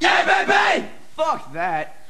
Yeah baby! Fuck that.